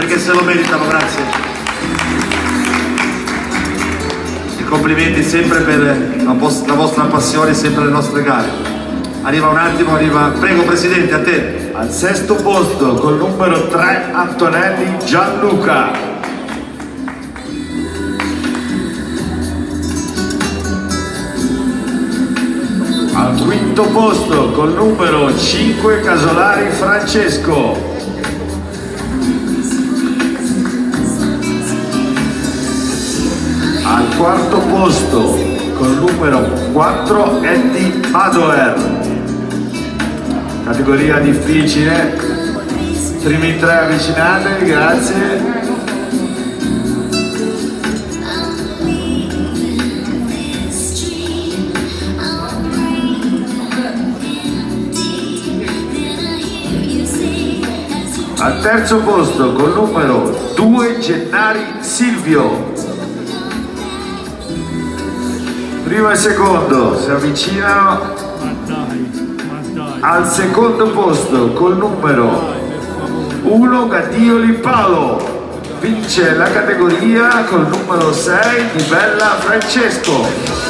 perché se lo meritano, grazie. E complimenti sempre per la, la vostra passione, sempre le nostre gare. Arriva un attimo, arriva. Prego Presidente, a te. Al sesto posto col numero 3 Antonelli Gianluca. Al quinto posto col numero 5 Casolari Francesco. Posto col numero 4 Eddie Madoer. Categoria difficile. Primi tre avvicinate, grazie. Al terzo posto col numero 2 Gennari Silvio. Primo e secondo si avvicinano al secondo posto col numero 1 Gattioli Paolo. Vince la categoria col numero 6 di Bella Francesco.